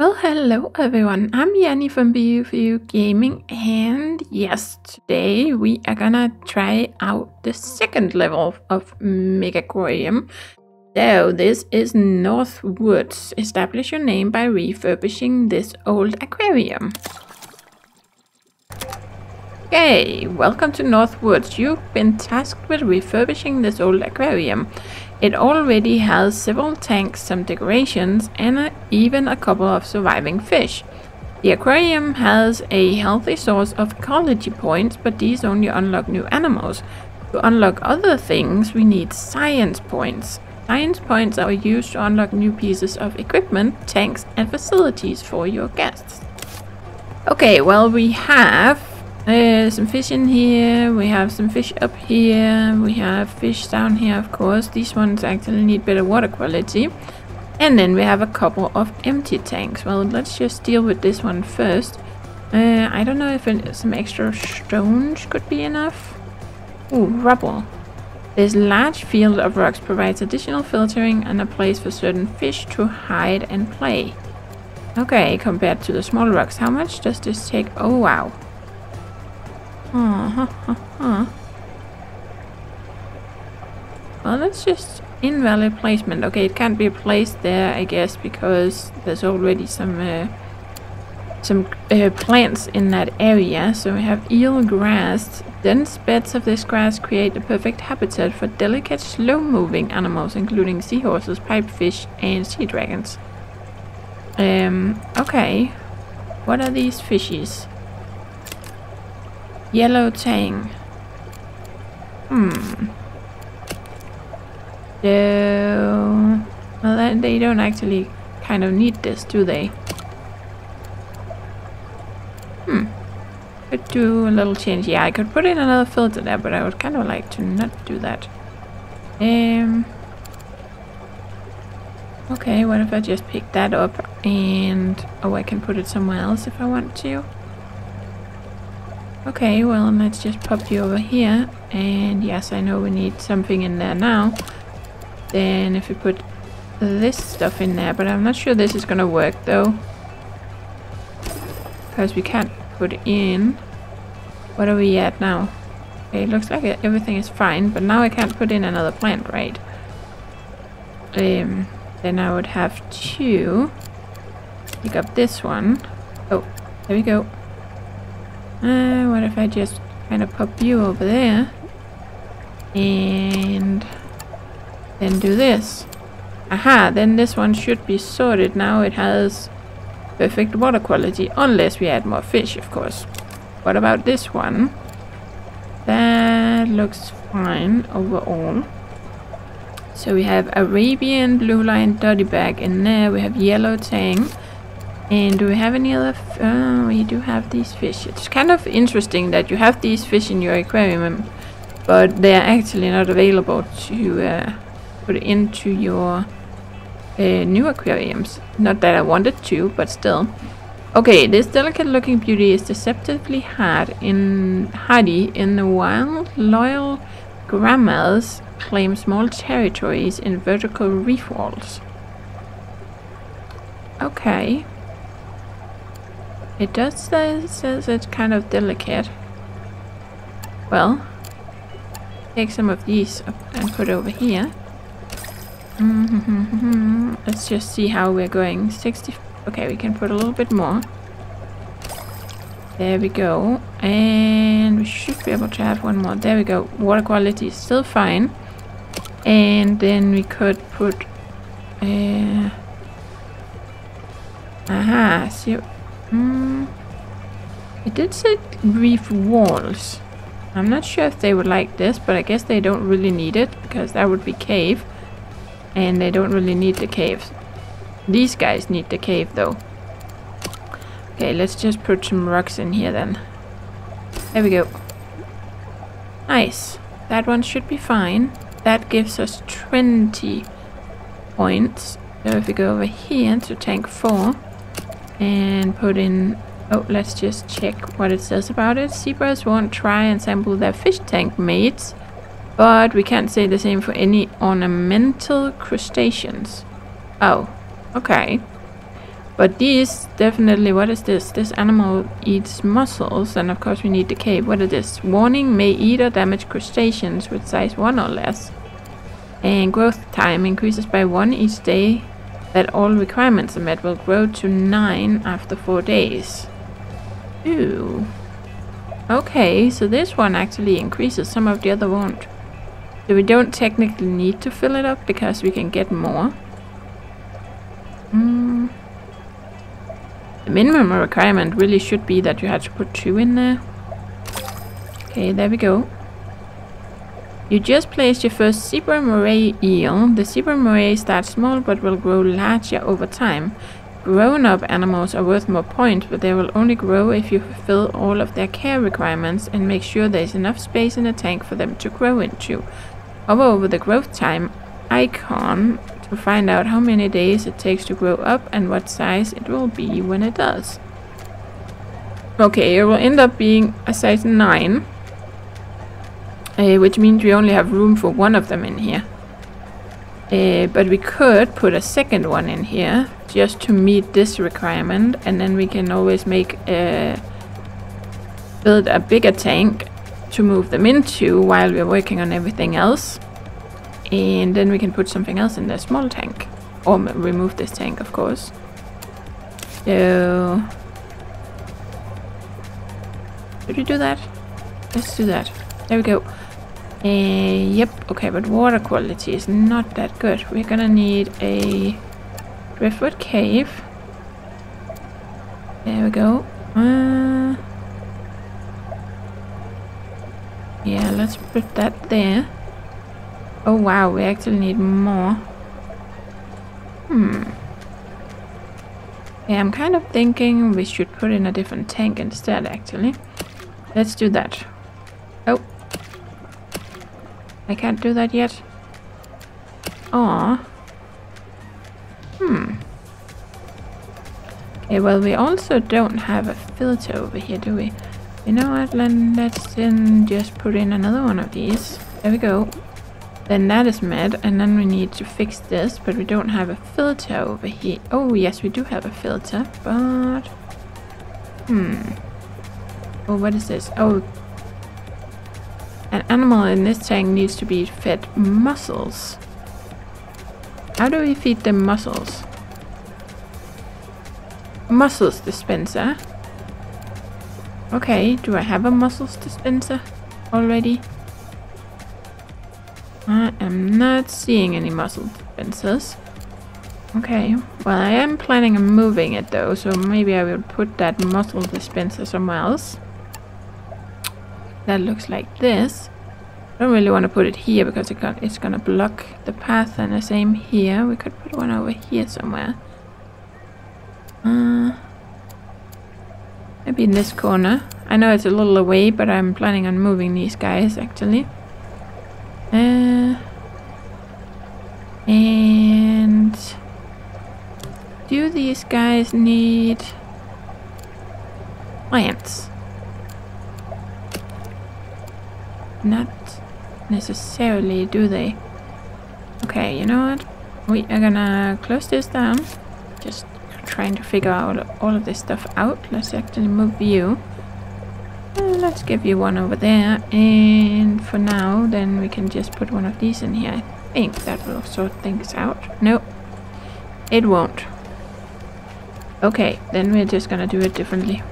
Well, hello everyone. I'm Yanni from BU4U Gaming, and yes, today we are gonna try out the second level of Megaquarium. So, this is Northwoods. Establish your name by refurbishing this old aquarium. Okay, welcome to Northwoods. You've been tasked with refurbishing this old aquarium. It already has several tanks, some decorations, and a, even a couple of surviving fish. The aquarium has a healthy source of ecology points, but these only unlock new animals. To unlock other things, we need science points. Science points are used to unlock new pieces of equipment, tanks, and facilities for your guests. Okay, well, we have there's some fish in here, we have some fish up here, we have fish down here of course. These ones actually need better water quality. And then we have a couple of empty tanks. Well, let's just deal with this one first. Uh, I don't know if it, some extra stones could be enough. Ooh, rubble. This large field of rocks provides additional filtering and a place for certain fish to hide and play. Okay, compared to the small rocks, how much does this take? Oh, wow. Uh. Well, that's just invalid placement. Okay, it can't be placed there, I guess, because there's already some uh, some uh, plants in that area. So we have eel grass. Dense beds of this grass create a perfect habitat for delicate, slow-moving animals, including seahorses, pipefish, and sea dragons. Um, okay. What are these fishes? Yellow Tang. Hmm. So... Well, they don't actually kind of need this, do they? Hmm. Could do a little change. Yeah, I could put in another filter there, but I would kind of like to not do that. Um... Okay, what if I just pick that up and... Oh, I can put it somewhere else if I want to. Okay, well, let's just pop you over here. And yes, I know we need something in there now. Then if we put this stuff in there, but I'm not sure this is gonna work though. Because we can't put in... What are we at now? Okay, it looks like everything is fine, but now I can't put in another plant, right? Um, then I would have to pick up this one. Oh, there we go. Uh, what if I just kind of pop you over there? And then do this. Aha, then this one should be sorted. Now it has perfect water quality. Unless we add more fish, of course. What about this one? That looks fine overall. So we have Arabian blue line dottyback in there. We have yellow tang. And do we have any other... Uh, we do have these fish. It's kind of interesting that you have these fish in your aquarium, but they are actually not available to uh, put into your uh, new aquariums. Not that I wanted to, but still. Okay, this delicate looking beauty is deceptively hard in hardy in the wild. Royal grammas claim small territories in vertical reef walls. Okay. It does say says it's kind of delicate. Well, take some of these and put it over here. Let's just see how we're going. 60. Okay, we can put a little bit more. There we go. And we should be able to have one more. There we go. Water quality is still fine. And then we could put... Uh, aha, see Hmm. It did say reef walls. I'm not sure if they would like this, but I guess they don't really need it because that would be cave. And they don't really need the caves. These guys need the cave though. Okay, let's just put some rocks in here then. There we go. Nice. That one should be fine. That gives us 20 points. So if we go over here to tank 4, and put in oh let's just check what it says about it zebras won't try and sample their fish tank mates but we can't say the same for any ornamental crustaceans oh okay But these definitely, what is this? This animal eats mussels, and of course we need the cave. What is this? Warning, may eat or damage crustaceans with size 1 or less. And growth time increases by 1 each day that all requirements are met will grow to 9 after 4 days. Ooh. Okay, so this one actually increases, some of the other won't. So we don't technically need to fill it up because we can get more. Mm. The minimum requirement really should be that you had to put two in there. Okay, there we go. You just placed your first zebra moray eel. The zebra moray starts small but will grow larger over time. Grown-up animals are worth more points, but they will only grow if you fulfill all of their care requirements and make sure there is enough space in the tank for them to grow into. Hover over the growth time icon to find out how many days it takes to grow up and what size it will be when it does. Okay, it will end up being a size 9 uh, which means we only have room for one of them in here. Uh, but we could put a second one in here just to meet this requirement and then we can always make a uh, build a bigger tank to move them into while we're working on everything else. And then we can put something else in the small tank. Or remove this tank of course. So should we do that? Let's do that. There we go uh, yep, okay, but water quality is not that good. We're gonna need a driftwood cave. There we go. Uh, yeah, let's put that there. Oh wow, we actually need more. Hmm. Yeah, I'm kind of thinking we should put in a different tank instead, actually. Let's do that. Oh, I can't do that yet. Aw. Hmm. Okay, well, we also don't have a filter over here, do we? You know what, let's then just put in another one of these. There we go. Then that is met, and then we need to fix this, but we don't have a filter over here. Oh, yes, we do have a filter, but... Hmm. Oh, what is this? Oh, an animal in this tank needs to be fed mussels. How do we feed them mussels? Mussels dispenser. Okay, do I have a mussels dispenser already? I am not seeing any mussel dispensers. Okay, well I am planning on moving it though, so maybe I will put that mussel dispenser somewhere else that looks like this. I don't really want to put it here because it it's going to block the path and the same here. We could put one over here somewhere. Uh, maybe in this corner. I know it's a little away, but I'm planning on moving these guys actually. Uh, and do these guys need plants? Not necessarily, do they? Okay, you know what? We are gonna close this down. Just trying to figure out all of this stuff out. Let's actually move you. Uh, let's give you one over there. And for now, then we can just put one of these in here. I think that will sort things out. Nope. It won't. Okay, then we're just gonna do it differently.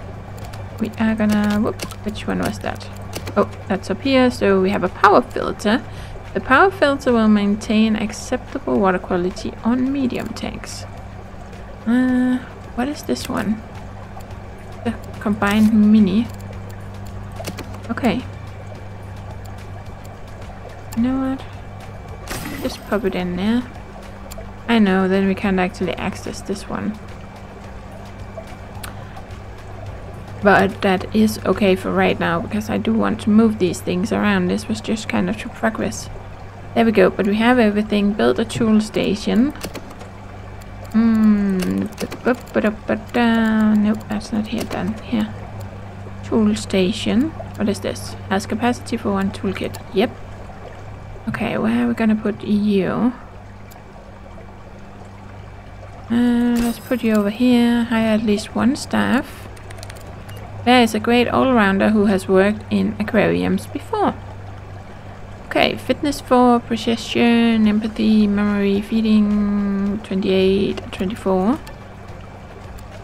We are gonna... Whoop, which one was that? Oh, that's up here. So we have a power filter. The power filter will maintain acceptable water quality on medium tanks. Uh, what is this one? The combined mini. Okay. You know what? Just pop it in there. I know, then we can't actually access this one. But that is okay for right now, because I do want to move these things around. This was just kind of to progress. There we go, but we have everything. Build a tool station. Hmm. Nope, that's not here then. Here. Tool station. What is this? Has capacity for one toolkit. Yep. Okay, where are we gonna put you? Uh, let's put you over here. Hire at least one staff. There is a great all-rounder who has worked in aquariums before. Okay, fitness for precision, empathy, memory, feeding, 28, 24.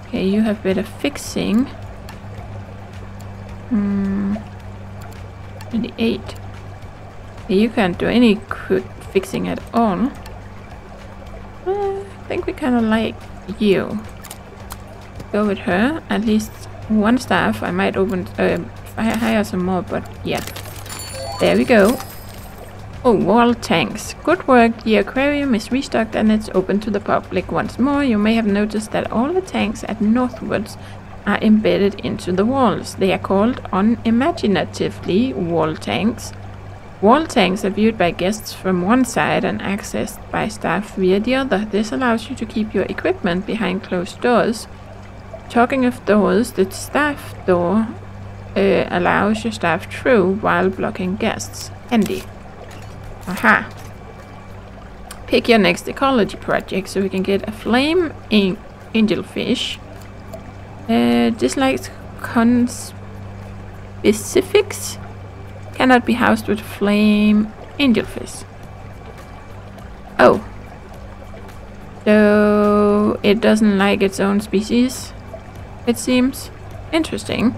Okay, you have better fixing. Hmm. 28. You can't do any quick fixing at all. I think we kind of like you. Go with her. At least one staff. I might open, uh, hire some more, but yeah. There we go. Oh, wall tanks. Good work. The aquarium is restocked and it's open to the public once more. You may have noticed that all the tanks at Northwoods are embedded into the walls. They are called unimaginatively wall tanks. Wall tanks are viewed by guests from one side and accessed by staff via the other. This allows you to keep your equipment behind closed doors. Talking of doors, the staff door uh, allows your staff through while blocking guests. Handy. Aha. Pick your next ecology project so we can get a flame in angelfish. Uh, dislikes conspecifics cannot be housed with flame angelfish. Oh. So it doesn't like its own species, it seems. Interesting.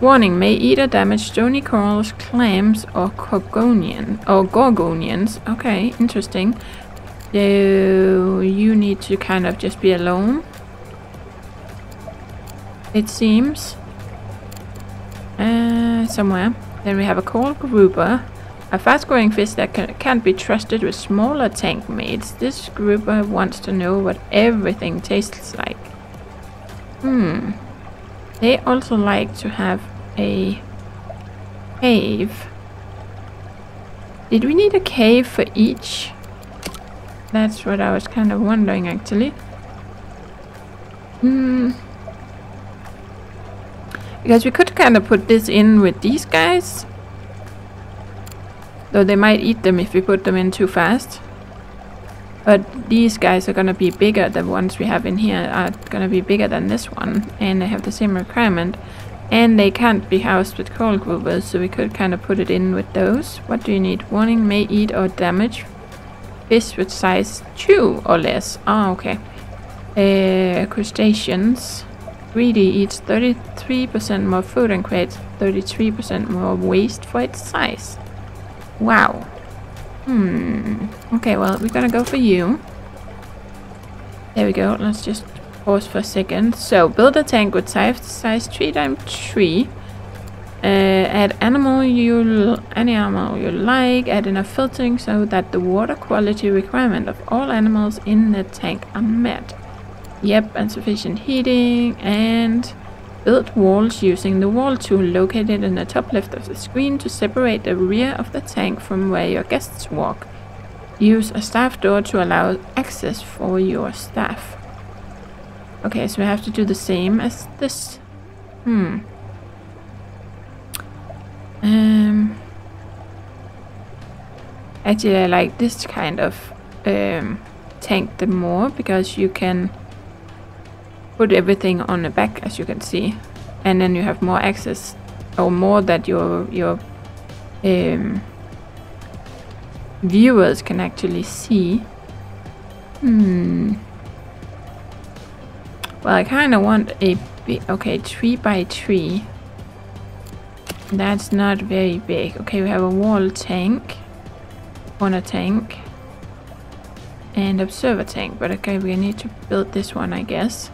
Warning, may eat or damage stony corals, clams, or gorgonian or gorgonians. Okay, interesting. So you need to kind of just be alone. It seems. Uh, somewhere. Then we have a coral grouper. A fast-growing fish that can, can't be trusted with smaller tank mates. This grouper wants to know what everything tastes like. Hmm. They also like to have a cave. Did we need a cave for each? That's what I was kind of wondering actually. Hmm. Because we could kind of put this in with these guys. Though they might eat them if we put them in too fast. But these guys are gonna be bigger, the ones we have in here are gonna be bigger than this one. And they have the same requirement. And they can't be housed with coral groupers, so we could kind of put it in with those. What do you need? Warning may eat or damage fish with size 2 or less. Oh, okay. Uh, crustaceans. Greedy eats 33% more food and creates 33% more waste for its size. Wow. Hmm. Okay, well, we're gonna go for you. There we go. Let's just pause for a second. So, build a tank with size, size 3 times 3. Uh, add animal you any animal you like. Add enough filtering so that the water quality requirement of all animals in the tank are met. Yep, and sufficient heating and build walls using the wall tool located in the top left of the screen to separate the rear of the tank from where your guests walk. Use a staff door to allow access for your staff. Okay, so we have to do the same as this. Hmm. Um. Actually, I like this kind of um, tank the more because you can put everything on the back, as you can see, and then you have more access or more that your your um, viewers can actually see. Hmm. Well, I kind of want a okay, tree by tree. That's not very big. Okay, we have a wall tank, corner tank, and observer tank. But okay, we need to build this one, I guess.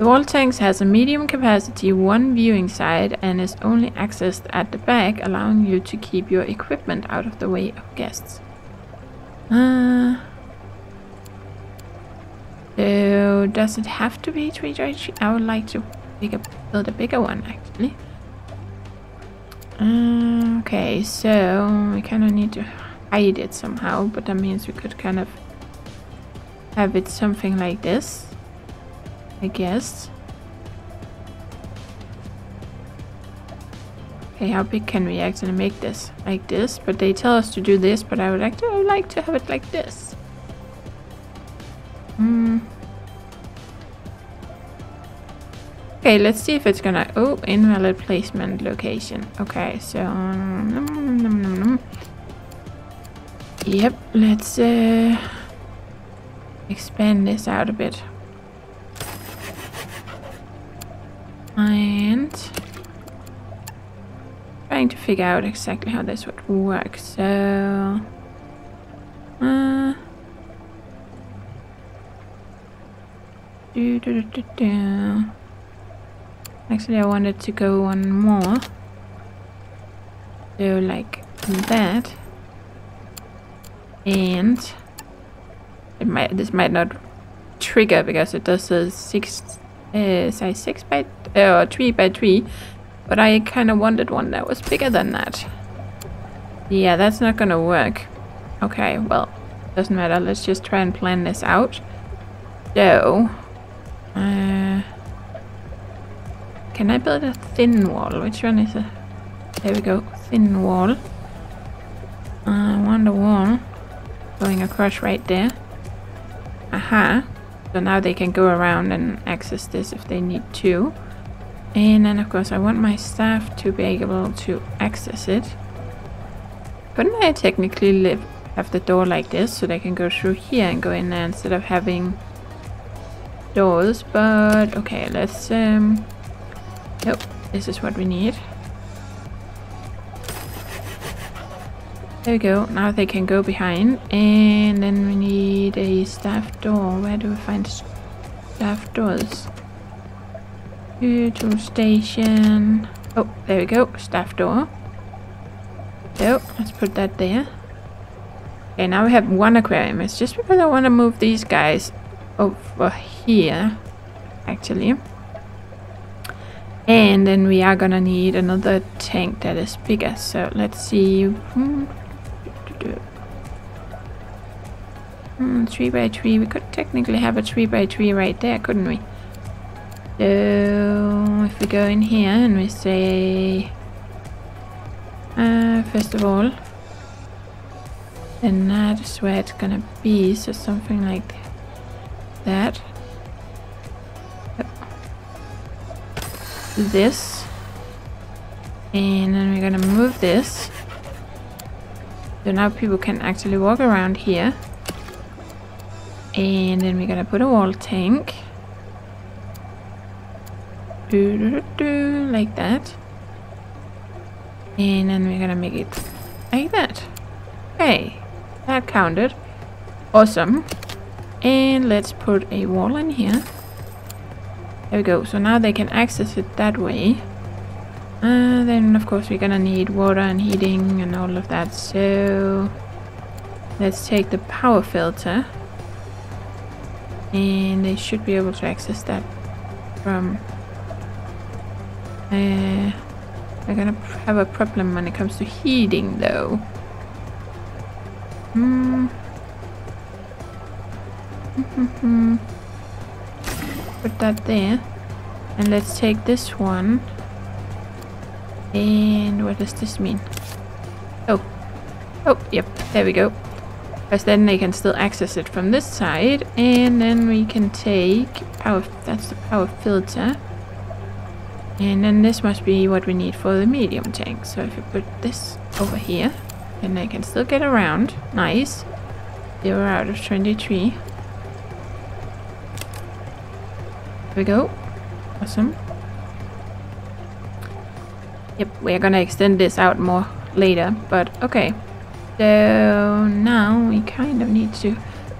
The wall tank has a medium capacity, one viewing side, and is only accessed at the back, allowing you to keep your equipment out of the way of guests. Uh, so does it have to be 3 I would like to a, build a bigger one actually. Uh, okay, so we kind of need to hide it somehow, but that means we could kind of have it something like this, I guess. Okay, how big can we actually make this? Like this, but they tell us to do this, but I would actually like to have it like this. Hmm. Okay, let's see if it's gonna... Oh, invalid placement location. Okay, so... Yep, let's uh, expand this out a bit. And... Trying to figure out exactly how this would work, so... Uh, do, do, do, do. Actually, I wanted to go one more. So, like that. And it might this might not trigger because it does a six uh, size six by uh, three by three. But I kind of wanted one that was bigger than that. Yeah, that's not gonna work. Okay, well, doesn't matter. Let's just try and plan this out. So, uh, can I build a thin wall? Which one is it? There we go. Thin wall. I uh, want a wall going across right there. Aha. So now they can go around and access this if they need to. And then of course I want my staff to be able to access it. Couldn't I technically live, have the door like this so they can go through here and go in there instead of having doors? But okay, let's um Yep, this is what we need. There we go, now they can go behind. And then we need a staff door. Where do we find staff doors? to station. Oh, there we go, staff door. So, let's put that there. Okay, now we have one aquarium. It's just because I want to move these guys over here, actually. And then we are gonna need another tank that is bigger. So let's see. Hmm. Hmm, three by three. We could technically have a three by three right there, couldn't we? So if we go in here and we say, uh, first of all, then that's where it's gonna be. So something like that. this. And then we're gonna move this. So now people can actually walk around here. And then we're gonna put a wall tank. Do, do, do, like that. And then we're gonna make it like that. Okay, that counted. Awesome. And let's put a wall in here. There we go. So now they can access it that way. Uh, then of course we're gonna need water and heating and all of that. So let's take the power filter. And they should be able to access that from... Uh, they're gonna have a problem when it comes to heating though. Hmm. put that there. And let's take this one. And what does this mean? Oh. Oh, yep, there we go. Because then they can still access it from this side. And then we can take power, that's the power filter. And then this must be what we need for the medium tank. So if we put this over here, then they can still get around. Nice. Zero out of 23. There we go. Awesome. Yep, we're gonna extend this out more later, but okay. So now we kind of need to...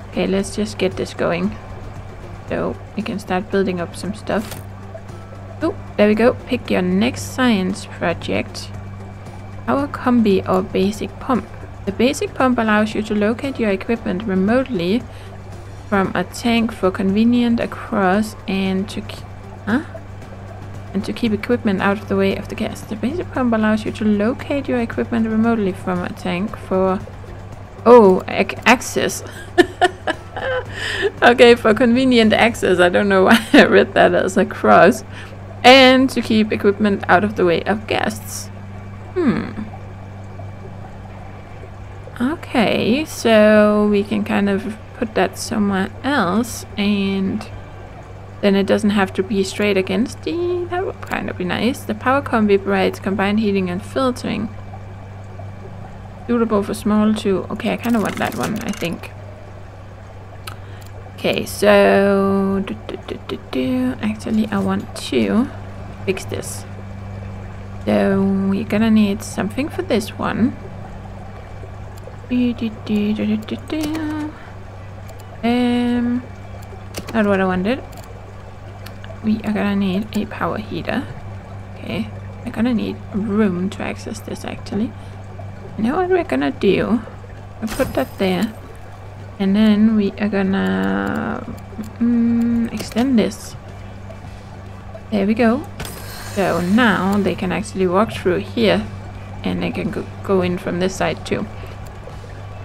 Okay, let's just get this going. So we can start building up some stuff. Oh, there we go. Pick your next science project. Our combi or basic pump. The basic pump allows you to locate your equipment remotely from a tank for convenient across and to huh? And to keep equipment out of the way of the guests. The basic pump allows you to locate your equipment remotely from a tank for oh ac access. okay, for convenient access. I don't know why I read that as a cross. And to keep equipment out of the way of guests. Hmm. Okay, so we can kind of put that somewhere else and then it doesn't have to be straight against the... That would kind of be nice. The power combi provides combined heating and filtering. Suitable for small too. Okay, I kind of want that one, I think. Okay, so... Do, do, do, Actually, I want to fix this. So, we're gonna need something for this one. Um, not what I wanted we are gonna need a power heater. Okay, we're gonna need room to access this actually. Know what we're gonna do? We'll put that there. And then we are gonna mm, extend this. There we go. So now they can actually walk through here and they can go, go in from this side too.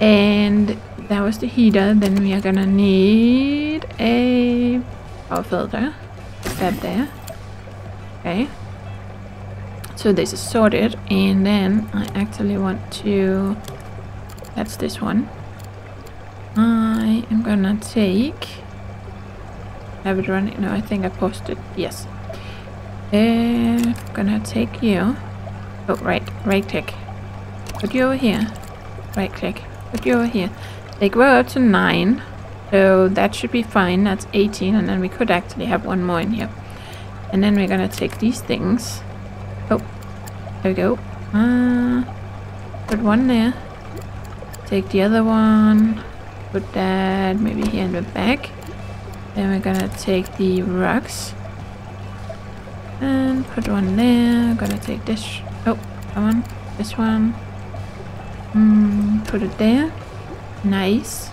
And that was the heater. Then we are gonna need a power filter that there. Okay. So this is sorted and then I actually want to that's this one. I am gonna take have it running no I think I posted yes. Uh, gonna take you oh right right click put you over here right click put you over here they grow up to nine so that should be fine. That's 18 and then we could actually have one more in here. And then we're gonna take these things. Oh, there we go. Uh, put one there. Take the other one. Put that maybe here in the back. Then we're gonna take the rocks. And put one there. Gonna take this. Oh, come on. This one. Mm, put it there. Nice.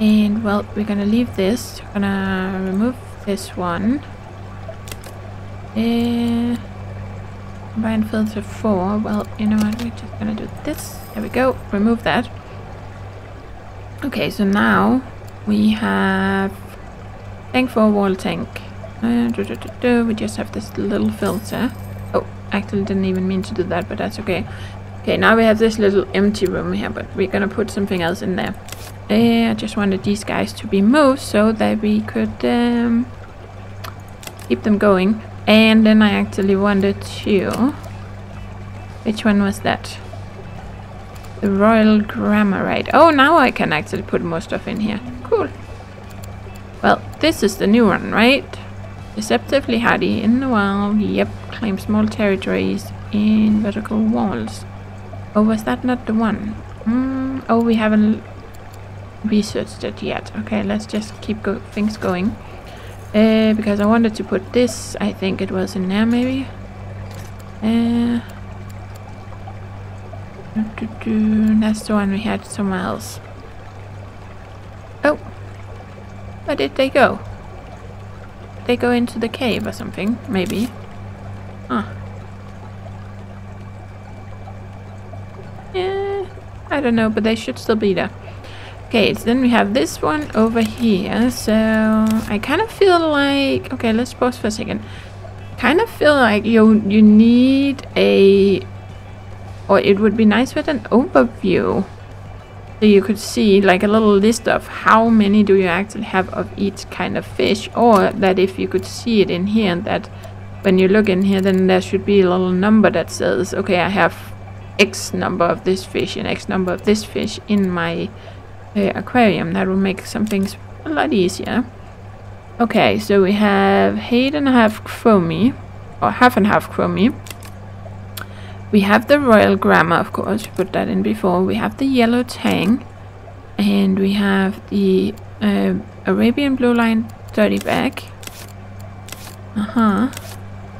And well, we're gonna leave this. We're gonna remove this one. Uh, combine filter 4. Well, you know what? We're just gonna do this. There we go. Remove that. Okay, so now we have tank for wall tank. Uh, do, do, do, we just have this little filter. Oh, actually didn't even mean to do that, but that's okay. Okay, now we have this little empty room here, but we're gonna put something else in there. Uh, I just wanted these guys to be moved so that we could um, keep them going. And then I actually wanted to... Which one was that? The Royal Gramarite. Oh, now I can actually put more stuff in here. Cool. Well, this is the new one, right? Deceptively hardy in the wild. Yep, claim small territories in vertical walls. Oh, was that not the one? Mm, oh, we haven't researched it yet. Okay, let's just keep go things going. Uh, because I wanted to put this, I think it was in there maybe. Uh, that's the one we had somewhere else. Oh, where did they go? They go into the cave or something, maybe. Huh. Yeah, I don't know, but they should still be there. Okay, so then we have this one over here. So I kind of feel like... Okay, let's pause for a second. kind of feel like you, you need a... Or it would be nice with an overview. So you could see like a little list of how many do you actually have of each kind of fish. Or that if you could see it in here and that when you look in here then there should be a little number that says okay I have X number of this fish and X number of this fish in my uh, aquarium. That will make some things a lot easier. Okay, so we have eight and a half chromis, or half and half chromis. We have the Royal Gramma, of course, we put that in before. We have the Yellow Tang, and we have the uh, Arabian Blue Line Dottyback. Uh-huh.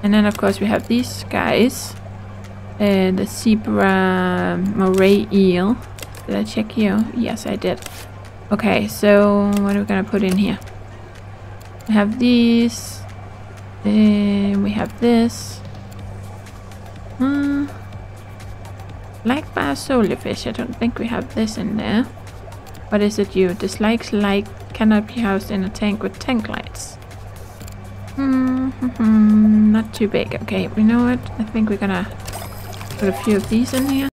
And then, of course, we have these guys. Uh, the Zebra Moray Eel. Did I check you? Yes, I did. Okay, so what are we gonna put in here? We have these. Then we have this. Hmm. Black bass fish. I don't think we have this in there. What is it you? Dislikes light cannot be housed in a tank with tank lights. Hmm, hmm, hmm, not too big. Okay, we know what? I think we're gonna put a few of these in here.